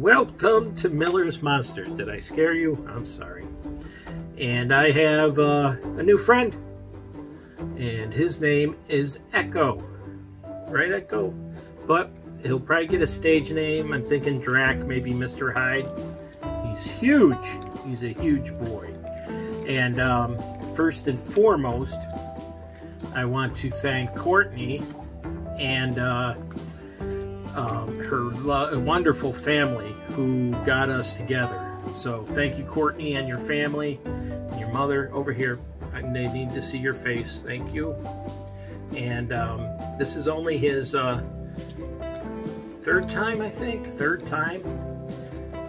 Welcome to Miller's Monsters. Did I scare you? I'm sorry. And I have uh, a new friend. And his name is Echo. Right, Echo? But he'll probably get a stage name. I'm thinking Drac, maybe Mr. Hyde. He's huge. He's a huge boy. And um, first and foremost, I want to thank Courtney and uh, um, her wonderful family who got us together. So thank you, Courtney, and your family, and your mother over here. I, they need to see your face. Thank you. And um, this is only his uh, third time, I think, third time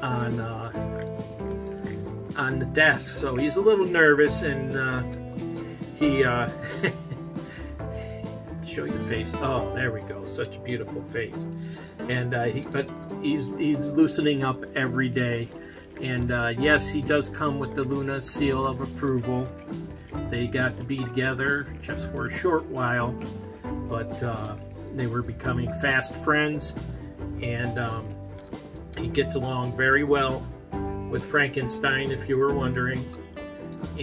on uh, on the desk. So he's a little nervous, and uh, he uh, show your face. Oh, there we go. Such a beautiful face. And uh, he, but he's he's loosening up every day. And uh, yes, he does come with the Luna seal of approval. They got to be together just for a short while, but uh, they were becoming fast friends. And um, he gets along very well with Frankenstein, if you were wondering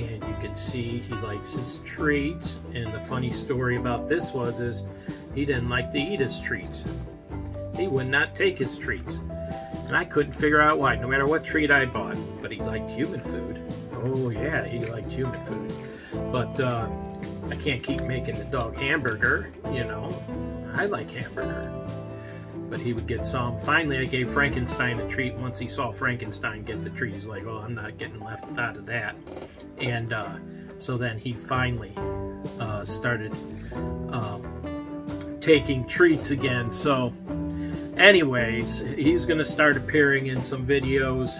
and you can see he likes his treats. And the funny story about this was is he didn't like to eat his treats. He would not take his treats. And I couldn't figure out why no matter what treat I bought. But he liked human food. Oh yeah he liked human food. But uh, I can't keep making the dog hamburger you know. I like hamburger but he would get some. Finally, I gave Frankenstein a treat once he saw Frankenstein get the treat. He's like, oh, I'm not getting left out of that. And uh, so then he finally uh, started uh, taking treats again. So anyways, he's going to start appearing in some videos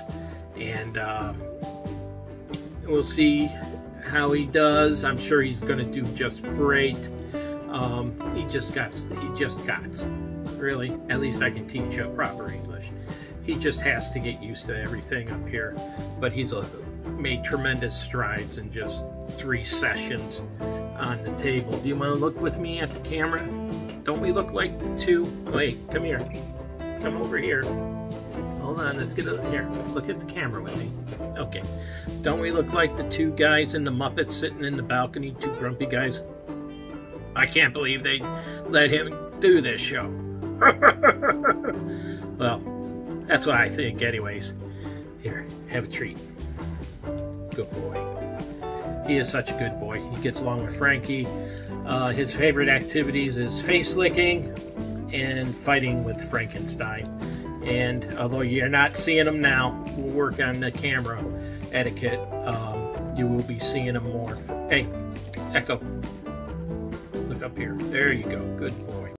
and um, we'll see how he does. I'm sure he's going to do just great. Um, he just got, he just got, really, at least I can teach a proper English. He just has to get used to everything up here, but he's a made tremendous strides in just three sessions on the table. Do you want to look with me at the camera? Don't we look like the two? Wait, come here. Come over here. Hold on, let's get it here. Look at the camera with me. Okay. Don't we look like the two guys in the Muppets sitting in the balcony, two grumpy guys? I can't believe they let him do this show. well, that's what I think anyways. Here, have a treat good boy. He is such a good boy. He gets along with Frankie. Uh, his favorite activities is face licking and fighting with Frankenstein. And although you're not seeing him now, we'll work on the camera etiquette. Um, you will be seeing him more. Hey, Echo, up here. There you go. Good boy.